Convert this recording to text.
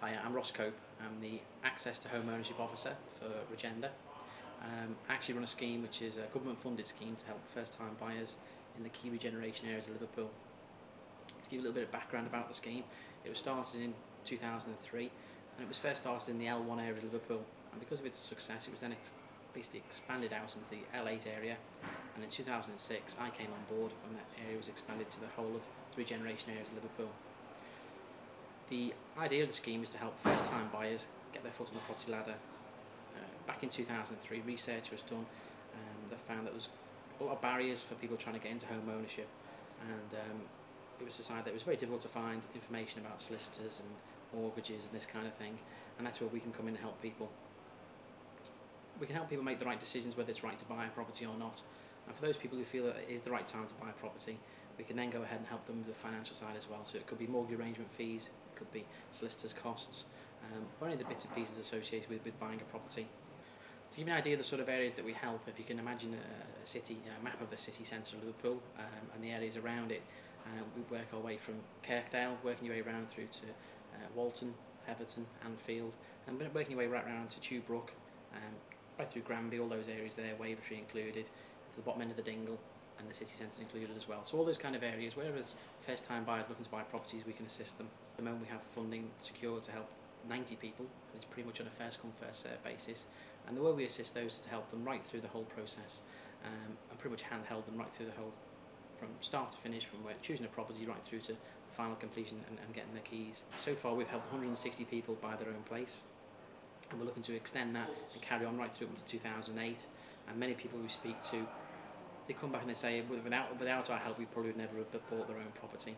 Hi, I'm Ross Cope. I'm the Access to Home Ownership Officer for Regenda. Um, I actually run a scheme which is a government funded scheme to help first time buyers in the key regeneration areas of Liverpool. To give you a little bit of background about the scheme, it was started in 2003 and it was first started in the L1 area of Liverpool and because of its success it was then ex basically expanded out into the L8 area and in 2006 I came on board when that area was expanded to the whole of the regeneration areas of Liverpool. The idea of the scheme is to help first time buyers get their foot on the property ladder. Uh, back in 2003 research was done um, that found that there was a lot of barriers for people trying to get into home ownership and um, it was decided that it was very difficult to find information about solicitors and mortgages and this kind of thing and that's where we can come in and help people. We can help people make the right decisions whether it's right to buy a property or not and for those people who feel that it is the right time to buy a property we can then go ahead and help them with the financial side as well so it could be mortgage arrangement fees, it could be solicitors costs um, or any of the bits and pieces associated with, with buying a property. To give you an idea of the sort of areas that we help, if you can imagine a, a city, a map of the city centre of Liverpool um, and the areas around it, uh, we work our way from Kirkdale, working your way around through to uh, Walton, Everton, Anfield, and working your way right around to Tuebrook, um, right through Granby, all those areas there, Wavertree included, the bottom end of the Dingle, and the city centre is included as well. So all those kind of areas, where there's first time buyers looking to buy properties, we can assist them. At the moment we have funding secured to help 90 people, and it's pretty much on a first come first served basis. And the way we assist those is to help them right through the whole process, um, and pretty much handheld them right through the whole, from start to finish, from where choosing a property right through to final completion and, and getting their keys. So far we've helped 160 people buy their own place, and we're looking to extend that and carry on right through up to 2008. And many people we speak to they come back and they say, without, without our help, we probably would never have bought their own property.